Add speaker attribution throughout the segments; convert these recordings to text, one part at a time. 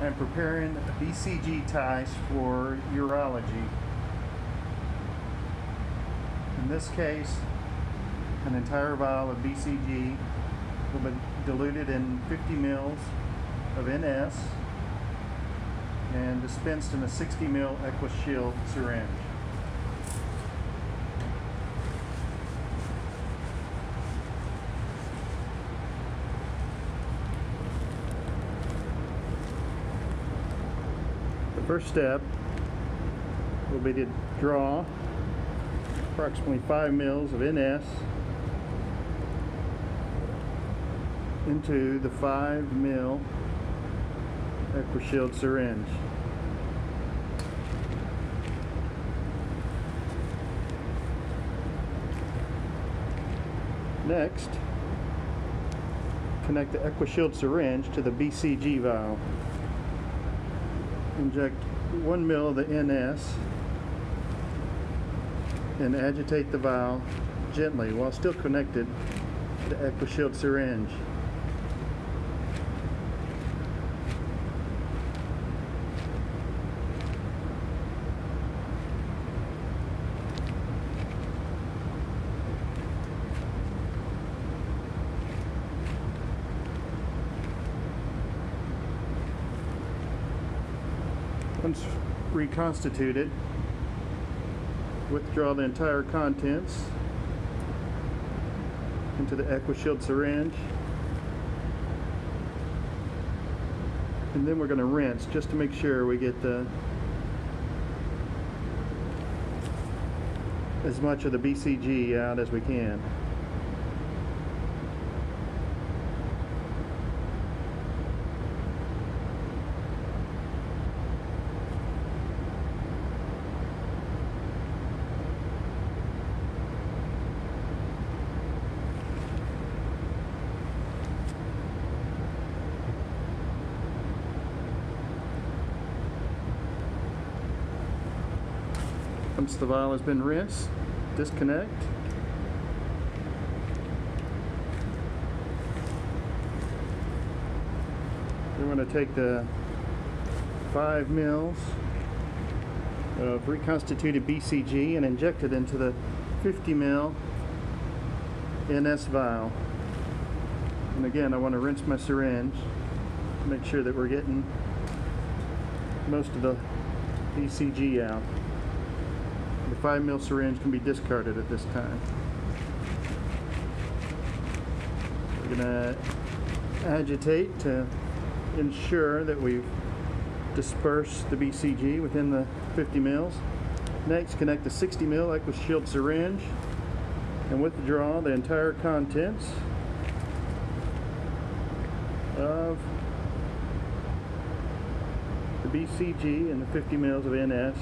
Speaker 1: I'm preparing BCG TICE for urology. In this case, an entire vial of BCG will be diluted in 50 mils of NS and dispensed in a 60 mil Equashield syringe. First step will be to draw approximately 5 mils of NS into the 5 mil Equashield syringe. Next, connect the Equashield syringe to the BCG vial. Inject 1 mil of the NS and agitate the vial gently while still connected to the Equashield syringe. Once reconstituted, withdraw the entire contents into the Equashield syringe. And then we're going to rinse just to make sure we get the as much of the BCG out as we can. Once the vial has been rinsed, disconnect. We're going to take the 5 mils of reconstituted BCG and inject it into the 50 mil NS vial. And again, I want to rinse my syringe make sure that we're getting most of the BCG out. The 5 mil syringe can be discarded at this time. We're going to agitate to ensure that we've dispersed the BCG within the 50 mils. Next, connect the 60 mil Equashield syringe and withdraw the entire contents of the BCG and the 50 mils of NS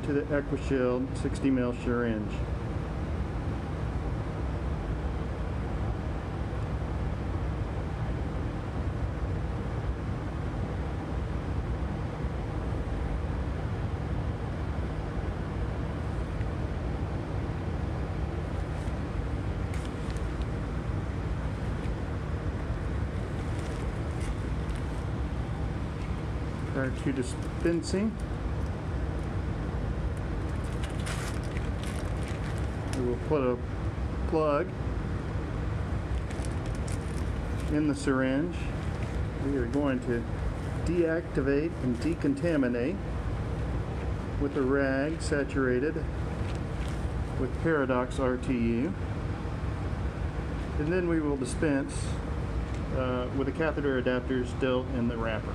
Speaker 1: into the Equashield 60 mil syringe. Prior to dispensing, we will put a plug in the syringe. We are going to deactivate and decontaminate with a rag saturated with Peridox RTU. And then we will dispense uh, with a catheter adapter still in the wrapper.